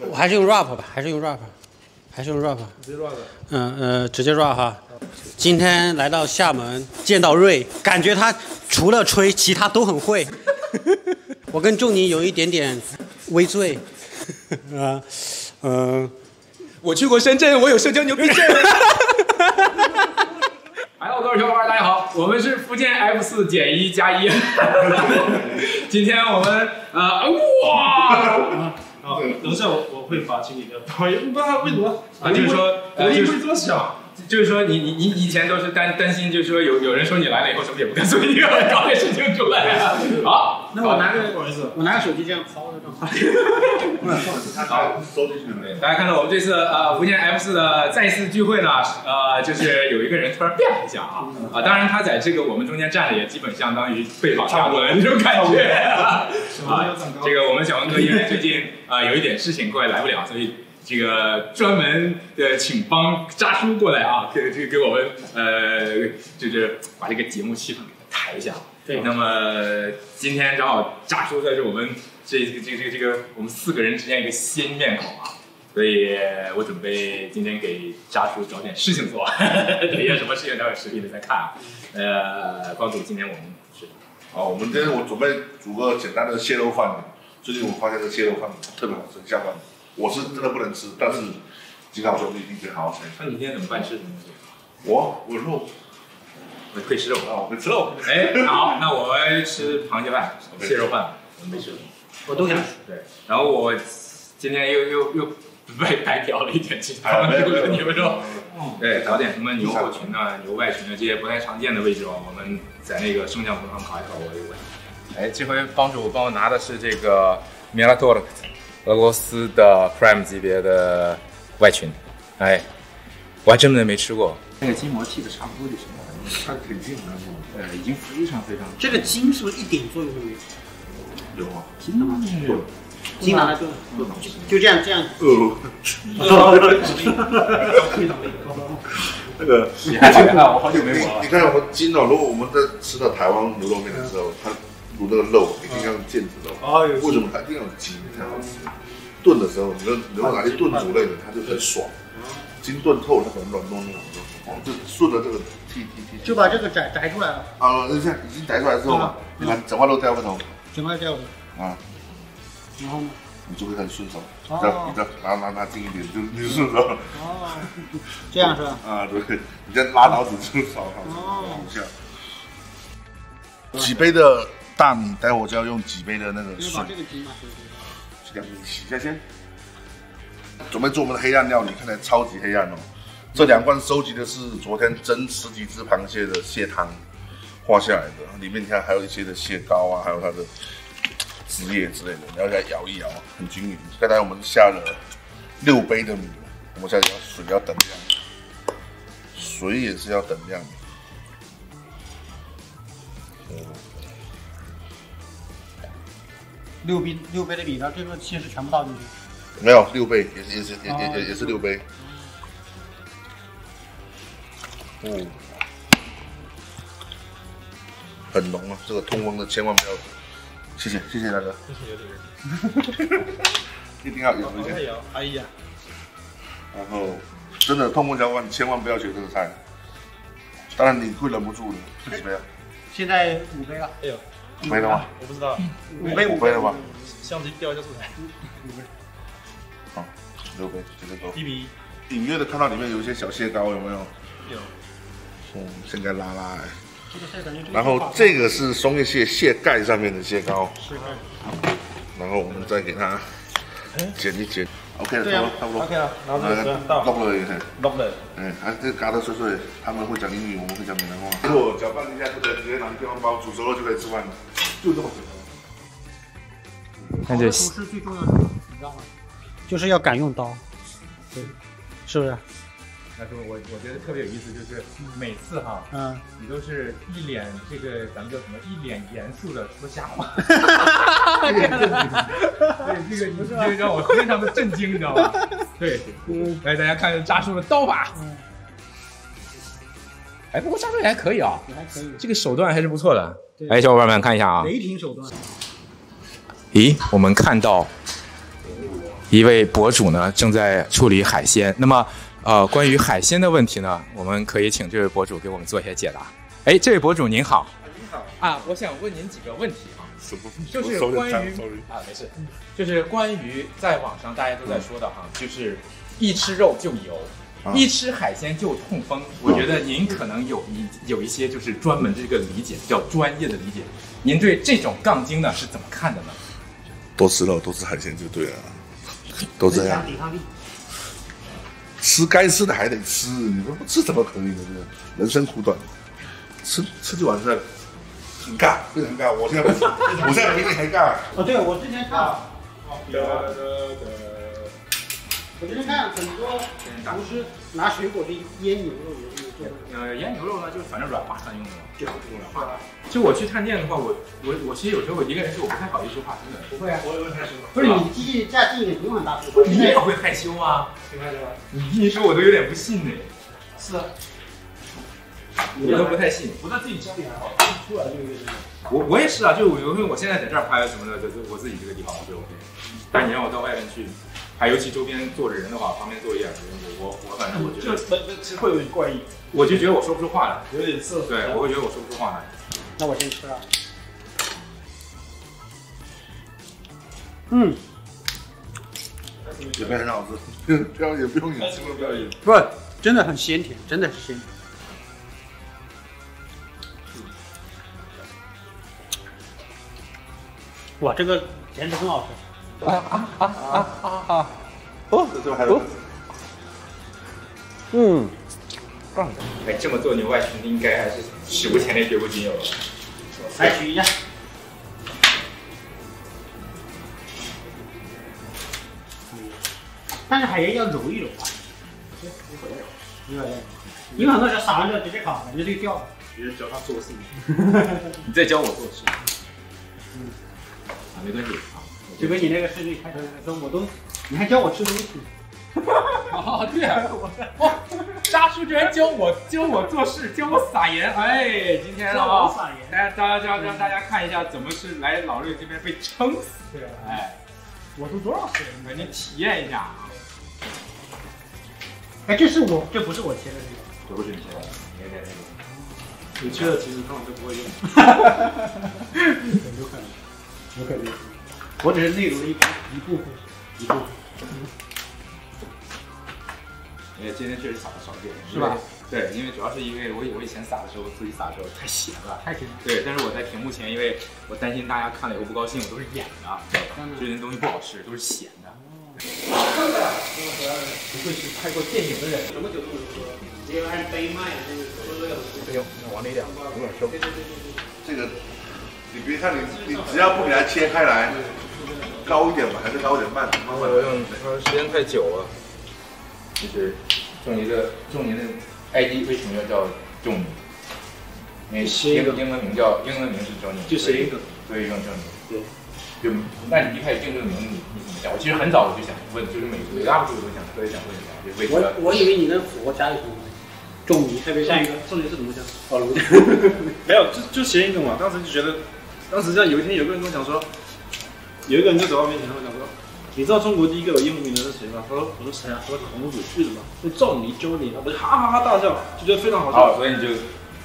我还是用 rap 吧，还是用 rap，还是用 rap。直接 rap。嗯呃，直接 rap 哈。今天来到厦门，见到瑞，感觉他除了吹，其他都很会。我跟仲尼有一点点微醉。啊，嗯，我去过深圳，我有社交牛逼症。Hello，各位小伙伴，大家好，我们是福建 F 四减一加一。今天我们呃哇。好，等一下我我会把清理掉。讨厌，不知道为什么啊？就是说，隔音会这么响。就是说，你你你以前都是担担心，就是说有有人说你来了以后什么也不干，所以你要搞点事情出来。好，那我拿个不好意思，我拿个手机这样抛着正好。好，对，大家看到我们这次呃福建 F 四的再次聚会呢，呃，就是有一个人突然变了一下啊啊，当然他在这个我们中间站的也基本相当于被绑架过来那种感觉 啊。这个我们小文哥因为最近啊有一点事情，过来来不了，所以。这个专门的请帮扎叔过来啊，给这个给我们呃，就是把这个节目气氛给他抬一下。对。那么今天正好扎叔算是我们这这这这个这个我们四个人之间一个新面孔啊，所以我准备今天给扎叔找点事情做，等一下什么事情找点视频的再看啊。呃，光主今天我们是，好，我们今天我准备煮个简单的蟹肉饭。最近我发现这蟹肉饭特别好吃，下饭。我是真的不能吃，但是金刚兄弟一定可以好好吃。那你今天怎么办吃？我我肉，我可以吃肉啊，我可以吃肉。哎，好，那我吃螃蟹饭、蟹肉饭，我没吃。我都想吃。对，然后我今天又又又被白嫖了一点其他的牛肉。对，找点什么牛后群啊、牛外群啊这些不太常见的位置哦。我们在那个升降棚上烤一烤，我一问。哎，这回帮主帮我拿的是这个米拉托的。俄罗斯的 Prime 级别的外裙，哎，我还真的没吃过。那个筋膜剃的差不多就行了，它挺近的，呃，已经非常非常。这个筋是不是一点作用都没有？有啊，筋的吗？有。筋拿来炖，就这样这样。哦。那个，你还记得？我好久没摸了。你看我们筋哦，如果我们在吃到台湾牛肉面的时候，它。卤那个肉一定要用腱子肉，为什么它一定要有筋才好吃？炖的时候，你说如果拿去炖煮类的，它就很爽。筋炖透，它很软糯糯的，就顺着这个剔剔剔，就把这个摘摘出来了。啊，你看已经摘出来之后嘛，你看整块肉掉不同，整块掉了。啊，然后呢？你就会很顺手。哦。你再拿拿拿近一点，就你顺手。哦。这样是吧？啊，对，你再拉刀子就少好哦。一下。几杯的。大米，待会我就要用几杯的那个水。这个鸡嘛，这样洗一下先。准备做我们的黑暗料理，看起来超级黑暗哦。这两罐收集的是昨天蒸十几只螃蟹的蟹汤，化下来的。里面你看还有一些的蟹膏啊，还有它的汁液之类的。你要再摇一摇，很均匀。刚才我们下了六杯的米，我们现在要水要等量，水也是要等量。六杯六杯的米，然后这个气是全部倒进去。没有六杯，也是也是也也也也是六杯。哦，很浓啊！这个通风的千万不要。谢谢谢谢大哥。谢谢谢谢。一定要有一点。哎呀。然后，真的通风交换，千万不要学这个菜。当然你会忍不住的。几杯啊？现在五杯了。哎呦。五杯了吗？我不知道，五杯五杯了吧？相机调一下素材。五杯。好，六杯，这个都。一比一。隐约的看到里面有一些小蟹膏，有没有？有。嗯，现在拉拉。然后这个是松叶蟹蟹盖上面的蟹膏。蟹盖。然后我们再给它剪一剪。OK 了，差不多。OK 了，然后这个到。落了，落了。嗯，还是嘎得碎碎。他们会讲英语，我们会讲闽南话。结果搅拌一下，就可以直接拿电饭煲煮熟了就可以吃饭了，就这么简单。看这厨师最重要的，你知道吗？就是要敢用刀，对，是不是？但是我我觉得特别有意思，就是每次哈，嗯，你都是一脸这个咱们叫什么？一脸严肃的说瞎话。对，这个你这个让我非常的震惊，你知道吗？对，来大家看扎叔的刀法。哎，不过扎叔也还可以啊，也还可以，这个手段还是不错的。哎，小伙伴们看一下啊，雷霆手段。咦，我们看到。一位博主呢正在处理海鲜。那么，呃，关于海鲜的问题呢，我们可以请这位博主给我们做一些解答。哎，这位博主您好。您好。啊，我想问您几个问题啊。什么？就是关于啊，没事，就是关于在网上大家都在说的哈，就是一吃肉就油。一吃海鲜就痛风，我觉得您可能有一有一些就是专门的这个理解，比较专业的理解。您对这种杠精呢是怎么看的呢？多吃肉，多吃海鲜就对了，都这样。抵抗力。吃该吃的还得吃，你说不吃怎么可以呢？人生苦短，吃吃就完事了。很尬，非常尬。我现在 我现在比你还尬。哦，对，我之前看。我之前看很多厨师拿水果去腌牛肉，也是做。呃，腌牛肉呢，就是反正软化上用的嘛，就用软化。其实我去探店的话，我我我其实有时候我一个人去，我不太好意思说话，真的。不会啊，我也会害羞。不是你机器架近一点，不用很大声。你也会害羞啊？挺害羞啊。你一说，我都有点不信呢。是啊。我都不太信。我在自己家里还好，出来就有点。我我也是啊，就因为我现在在这儿拍什么的，就是我自己这个地方我就 OK。但你让我到外面去。还尤其周边坐着人的话，旁边坐一两个人，我我我反正我觉得这这其实会有点怪异，我就觉得我说不出话来，有点涩。对，我会觉得我说不出话来。那我先吃了。嗯，也没很好吃，不要也不用演，不要演。不，真的很鲜甜，真的是鲜甜。哇，这个简直很好吃。啊啊啊啊啊啊！哦，这还有。嗯，棒的。哎，这么做牛外裙应该还是史无前例、绝无仅有了。来取一下。但是海盐要揉一揉啊。一会儿揉，一会儿揉。因为很多人撒完之后直接烤，直接就掉了。别人教他做事。你再教我做事。嗯。啊，没关系。就跟你那个视频开头说，我都，你还教我吃东西。哦，对啊，哇，渣叔居然教我教我做事，教我撒盐。哎，今天啊，大家大家让大家看一下，怎么是来老六这边被撑死。对啊，哎，我都多少岁了？你体验一下啊。哎，这是我，这不是我切的这个，这不是你切的，你看这个，你切的其实他们都不会用。有 可能，有可能。我只是内容的一一部分，一部分。哎，今天确实撒的少点，是吧？对，因为主要是因为我我以前撒的时候，自己撒的时候太咸了，太咸。对，但是我在屏幕前，因为我担心大家看了以后不高兴，我都是演的，知道吧？所以那东西不好吃，都是咸的。不会是拍过电影的？人？什么角度说？只有按杯卖的？那个。不行，往里点，有点收。这个，你别看你，你只要不给它切开来。高一点吧，还是高一点慢？慢慢用，它时间太久了。就是仲尼的仲尼的 ID 为什么要叫仲尼？因为英英文名叫英文名是仲尼，就谐音梗，所以用仲尼。对。就那你一开始定这个名，你你怎么想？我其实很早我就想问，就是每每个 UP 主都想特别想问一下，就为什么？我我以为你能符合家里什么？仲尼，特别像一个仲尼是怎么讲？哦，没有，就就谐音梗嘛。当时就觉得，当时这样有一天有个人跟我讲说。有一个人就走到我面前，他讲说：“你知道中国第一个有英文名的是谁吗？”他说：“我说谁啊？”他说：“孔子去的嘛。”就仲尼、周尼，我就哈哈哈大笑，就觉得非常好笑。所以你就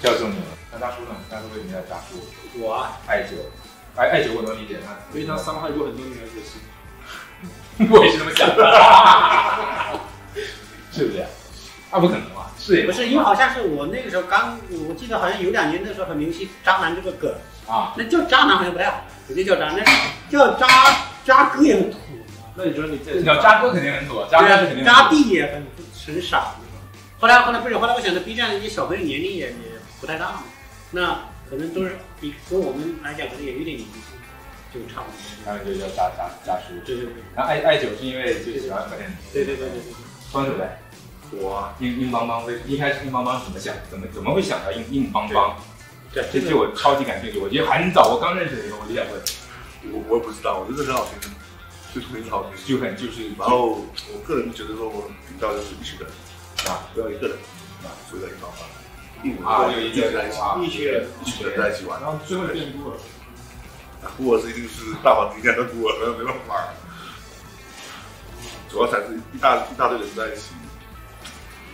叫仲尼了。那大叔呢？大叔为什么叫大叔？我啊，艾灸，艾艾灸我能理解，他因为他伤害过很多女孩子的心。我也是这么想的，是不是？那不可能吧？是也不是，因为好像是我那个时候刚，我记得好像有两年那时候很流行渣男这个梗啊，那叫渣男好像不太好。直接叫渣，那叫渣渣哥也很土。那你觉得你这叫渣哥肯定很土，渣哥肯定渣弟也很很傻。后来后来不是，后来我想着 B 站的一些小朋友年龄也也不太大嘛，那可能都是比跟我们来讲可能也有点年纪，就差不多。他们就叫渣渣渣叔。对对对。然后艾艾九是因为就喜欢和田。对对对对对。双手呗，我硬硬邦邦为一开始硬邦邦怎么想？怎么怎么会想到硬硬邦邦？对，这这我超级感兴趣。我觉得很早，我刚认识的时候我就想问，我我也不知道，我觉得很好听，就是很好听，就很就是。然后我个人觉得说，我频道就是一群人啊，不要一个人啊，所以在一帮玩，一啊，有一群人在一起，一群人，一群人在一起玩，然后最后变孤儿。孤儿是一定是大环境下的孤儿，没有办法。主要才是一大一大堆人在一起。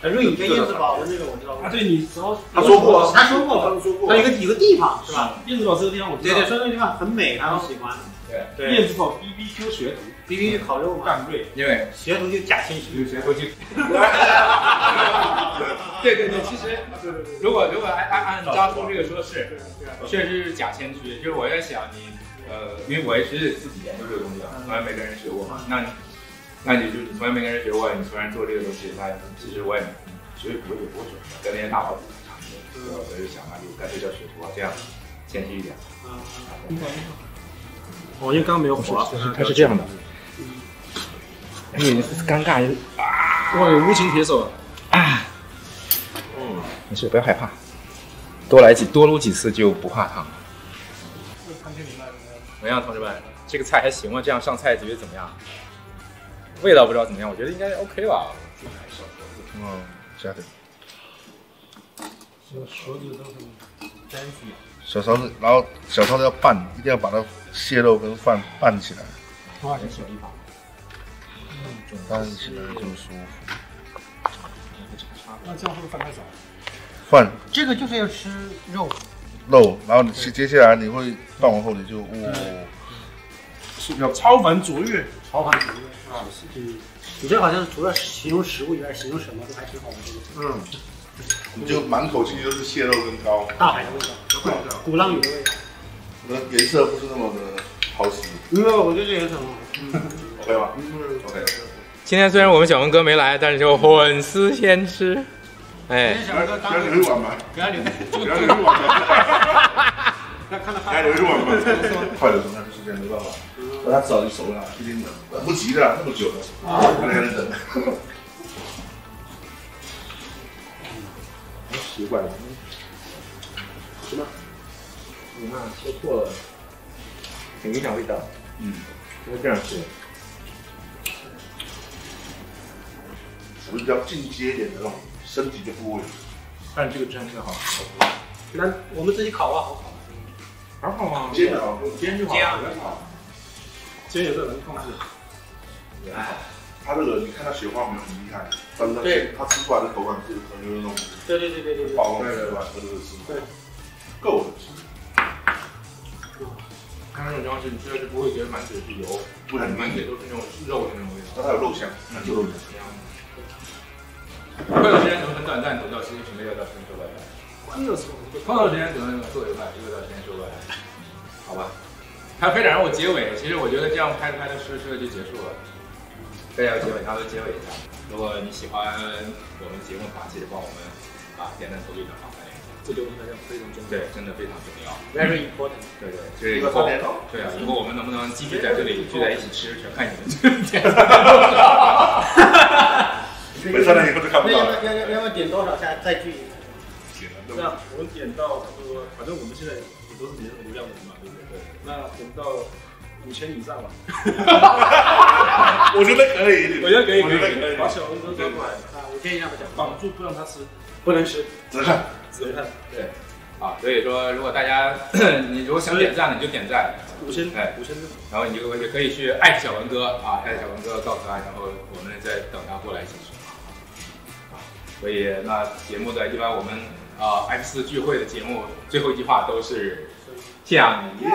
呃瑞宇跟燕子堡的那个我知道啊，对你然后他说过，他说过他都说过他有，个有个地方是吧？燕子堡这个地方我知道。对对，说那个地方很美，他很喜欢。对燕子堡 BBQ 学徒，B B Q 烤肉嘛，干瑞，因为学徒就假谦虚。有谁回去？对对对，其实如果如果按按按张叔这个说是，确实是假谦虚。就是我在想你，呃，因为我也是自己研究这个东西啊，从来没跟人学过嘛。那你那你就你从来没跟人学过，你突然做这个东西，那其实我也其实不会也不会准的，跟那些大佬比差不多。所以我就想，那就干脆叫学徒啊，这样谦虚一点。哦，因为刚刚没有火，它是这样的。你尴尬哇，有无情铁手啊！啊！嗯，没事，不要害怕，多来几多撸几次就不怕烫了。怎么样，同志们？这个菜还行吗？这样上菜觉得怎么样？味道不知道怎么样，我觉得应该 OK 吧。嗯，加点勺子都很 fancy。小勺子，然后小勺子要拌，一定要把它蟹肉跟饭拌起来，哇，这小地方。拌起来就舒服。那这样会不会放太少？饭这个就是要吃肉，肉，然后你接接下来你会拌完后你就哇，是叫超凡卓越。超凡卓越啊？嗯，你这好像除了形容食物以外，形容什么都还挺好的。这个嗯，你就满口气就是蟹肉跟膏，大海的味道，鼓浪屿的味道。可能颜色不是那么的讨喜因为我觉得这也很好。，OK 吧？OK。今天虽然我们小文哥没来，但是就混丝先吃。哎，小哥刚给他留一碗吧，给他留在，给他留一碗吧，他看到给他留一碗吧。快的时候那就是这样，没办法，那他早就熟了，一定等不急的，那么久了，还在那等。习惯了。什么？你看切错了，很影响味道。嗯，应该这样吃。属于比较进阶一点的那种升级的部位。但这个真的好，那我们自己烤啊，好烤。好好啊，煎的好，煎就好，煎啊好。煎也是能控制。它这个你看它雪花没有很厉害，但是它对它吃出来的口感是很有那种对对对对对对。爆光出来，和这个是对够的吃，它那种装饰，你吃下去不会觉得满嘴是油，不然满嘴都是那种肉的那种味道。但它有肉香，那就肉香。快乐时间可能很短暂，走到其实准备要到时间收过来。欢乐时候快乐时间可能做一半，一个到时间收过来，好吧？他非得让我结尾，其实我觉得这样拍着拍着吃着吃着就结束了。非要结尾，他都结尾一下。如果你喜欢我们的节目的话，记得帮我们啊点赞、投币、转发、发言。这对我们来讲非常重要。对，真的非常重要。Very important。对对，就是以后对啊，以后我们能不能继续在这里聚在一起吃，全看你们 点。没三年以后就看不到了。要要要要点多少下再聚一下？这样，我们点到差不多，反正我们现在也都是没什么流量的人嘛，对不对？对。那等到五千以上吧。我觉得可以，我觉得可以，我可以，觉得可以。把小文哥抓过来，啊，我建议让他讲，绑住不让他吃，不能吃。只看，只能看对，啊，所以说如果大家 你如果想点赞，你就点赞，五千哎，五千个。然后你就也可以去艾特小文哥啊，艾特小文哥告诉他，然后我们再等他过来一起吃啊。所以那节目的一般我们呃 X 聚会的节目最后一句话都是像你。